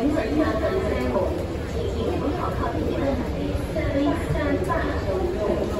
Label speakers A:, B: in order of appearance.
A: 请回家等车門，前面可靠啲嘅係第三八號用路。